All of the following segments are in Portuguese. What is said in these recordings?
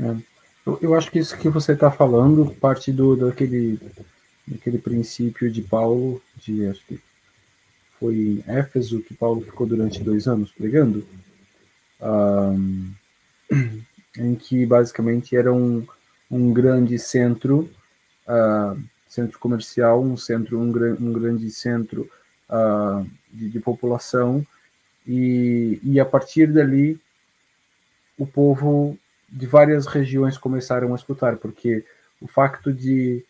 É. Eu, eu, acho que isso que você está falando parte do daquele, daquele princípio de Paulo, de acho que foi em Éfeso que Paulo ficou durante dois anos pregando, um, em que basicamente era um, um grande centro, uh, centro comercial, um centro, um, um grande centro uh, de, de, população, e, e a partir dali o povo de várias regiões começaram a escutar, porque o facto de,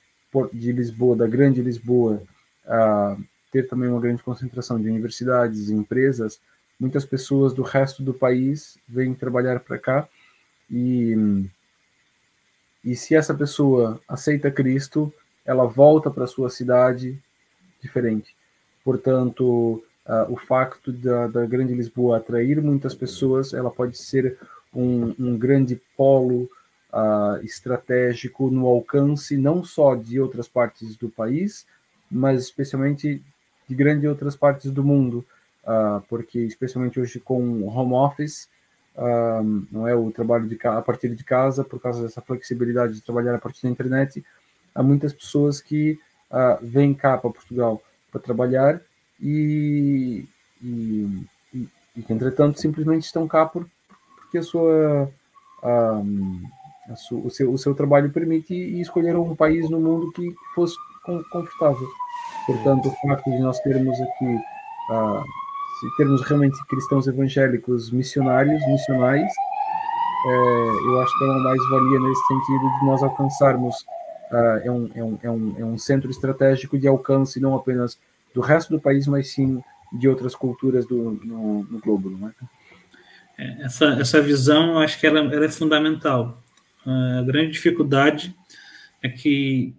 de Lisboa, da grande Lisboa, uh, ter também uma grande concentração de universidades e empresas, muitas pessoas do resto do país vêm trabalhar para cá e e se essa pessoa aceita Cristo, ela volta para sua cidade diferente. Portanto, uh, o facto da, da Grande Lisboa atrair muitas pessoas, ela pode ser um, um grande polo uh, estratégico no alcance não só de outras partes do país, mas especialmente de grandes outras partes do mundo, uh, porque especialmente hoje com home office, uh, não é o trabalho de a partir de casa, por causa dessa flexibilidade de trabalhar a partir da internet, há muitas pessoas que uh, vêm cá para Portugal para trabalhar e, e, e, e entretanto, simplesmente estão cá por, porque a sua, a sua, o, seu, o seu trabalho permite e escolheram um país no mundo que fosse confortável. Portanto, o facto de nós termos aqui, se termos realmente cristãos evangélicos missionários, missionais, é, eu acho que é uma mais-valia nesse sentido de nós alcançarmos, é, um, é, um, é, um, é um centro estratégico de alcance não apenas do resto do país, mas sim de outras culturas do, no, no globo, não é? Essa, essa visão, eu acho que ela, ela é fundamental. A grande dificuldade é que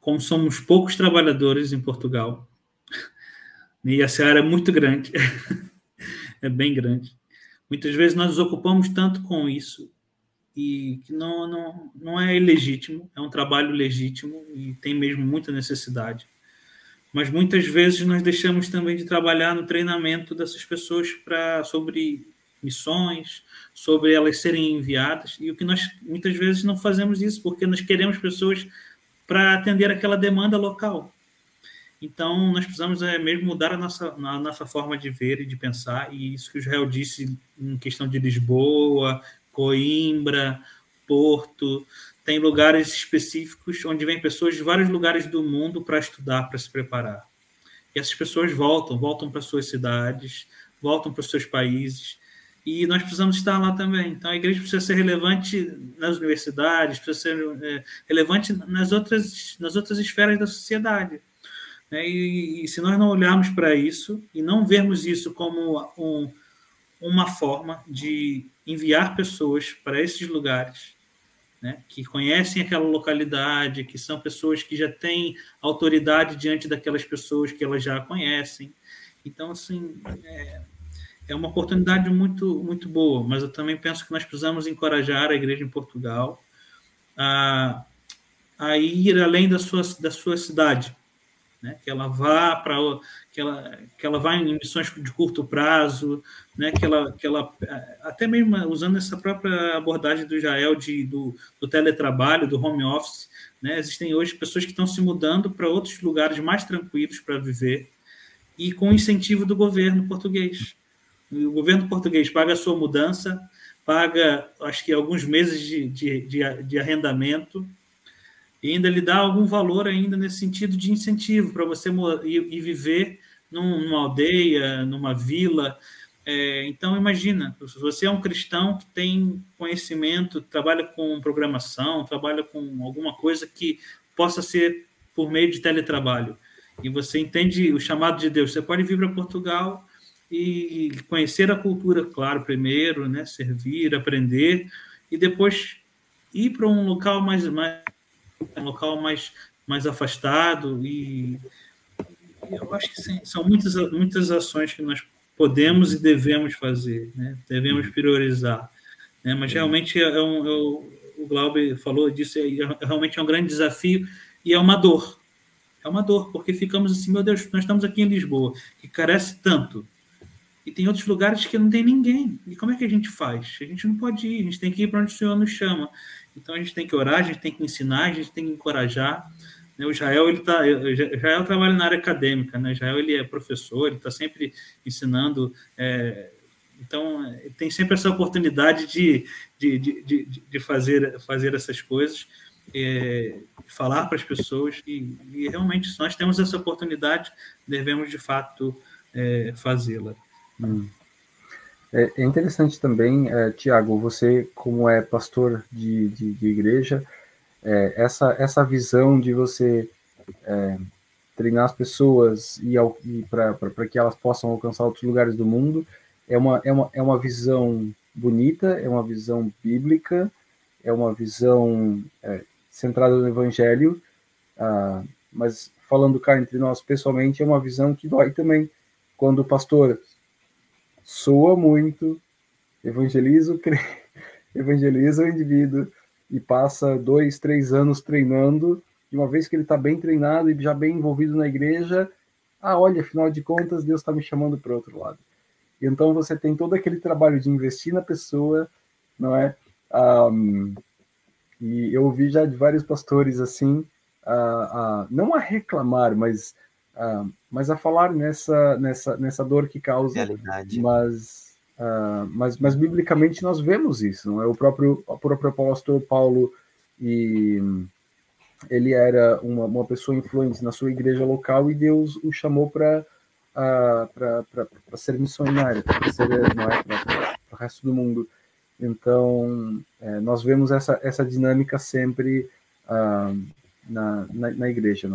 como somos poucos trabalhadores em Portugal, e a seara é muito grande, é bem grande, muitas vezes nós nos ocupamos tanto com isso e que não, não, não é ilegítimo, é um trabalho legítimo e tem mesmo muita necessidade. Mas muitas vezes nós deixamos também de trabalhar no treinamento dessas pessoas para sobre missões, sobre elas serem enviadas, e o que nós muitas vezes não fazemos isso porque nós queremos pessoas para atender aquela demanda local. Então, nós precisamos é, mesmo mudar a nossa, a nossa forma de ver e de pensar, e isso que o Israel disse em questão de Lisboa, Coimbra, Porto, tem lugares específicos onde vêm pessoas de vários lugares do mundo para estudar, para se preparar. E essas pessoas voltam, voltam para suas cidades, voltam para os seus países, e nós precisamos estar lá também. Então a igreja precisa ser relevante nas universidades, precisa ser é, relevante nas outras, nas outras esferas da sociedade. Né? E, e, se nós não olharmos para isso e não vermos isso como um, uma forma de enviar pessoas para esses lugares, né? que conhecem aquela localidade, que são pessoas que já têm autoridade diante daquelas pessoas que elas já conhecem. Então, assim, é, é uma oportunidade muito, muito boa, mas eu também penso que nós precisamos encorajar a igreja em Portugal a, a ir além da sua, da sua cidade, né? que ela vá para que ela, que ela vá em missões de curto prazo, né? que, ela, que ela até mesmo usando essa própria abordagem do Israel de, do, do teletrabalho, do home office, né? existem hoje pessoas que estão se mudando para outros lugares mais tranquilos para viver e com incentivo do governo português. O governo português paga a sua mudança, paga, acho que alguns meses de, de, de, de arrendamento, e ainda lhe dá algum valor ainda nesse sentido de incentivo para você ir, viver num, numa aldeia, numa vila. É, então, imagina, se você é um cristão que tem conhecimento, trabalha com programação, trabalha com alguma coisa que possa ser por meio de teletrabalho, e você entende o chamado de Deus, você pode vir para Portugal e conhecer a cultura, claro, primeiro, né, servir, aprender e depois ir para um local mais, mais um local mais mais afastado e eu acho que sim, são muitas muitas ações que nós podemos e devemos fazer, né? Devemos priorizar, né? Mas realmente é um, é um, o Glaube falou disso, é, é, realmente é um grande desafio e é uma dor. É uma dor, porque ficamos assim, meu Deus, nós estamos aqui em Lisboa, que carece tanto, e tem outros lugares que não tem ninguém. E como é que a gente faz? A gente não pode ir, a gente tem que ir para onde o Senhor nos chama. Então a gente tem que orar, a gente tem que ensinar, a gente tem que encorajar. Né? O Israel ele tá, Israel trabalha na área acadêmica, né? Israel ele é professor, ele está sempre ensinando. É, então tem sempre essa oportunidade de, de, de, de, fazer, fazer essas coisas, é, falar para as pessoas e, e realmente se nós temos essa oportunidade devemos de fato é, fazê-la. Hum. É, é, interessante também, é, Tiago, você, como é pastor de, de, de igreja, é, essa, essa visão de você é, treinar as pessoas e, e para que elas possam alcançar outros lugares do mundo é uma, é, uma, é uma visão bonita, é uma visão bíblica, é uma visão é, centrada no Evangelho, ah, mas falando cá entre nós pessoalmente, é uma visão que dói também. Quando o pastor soa muito, evangeliza o, evangeliza o indivíduo e passa dois, três anos treinando, e uma vez que ele está bem treinado e já bem envolvido na igreja, ah, olha, afinal de contas, Deus está me chamando para outro lado. E então você tem todo aquele trabalho de investir na pessoa, não é? Um, e eu ouvi já de vários pastores assim, uh, uh, não a reclamar, mas uh, mas a falar nessa, nessa, nessa dor que causa. Realidade. Mas, uh, mas, mas biblicamente nós vemos isso, não é? O próprio, o próprio apóstolo Paulo e ele era uma, uma pessoa influente na sua igreja local e Deus o chamou para uh, para ser missionário, para ser não é, para o resto do mundo. Então, é, nós vemos essa, essa dinâmica sempre uh, na, na, na igreja. Não?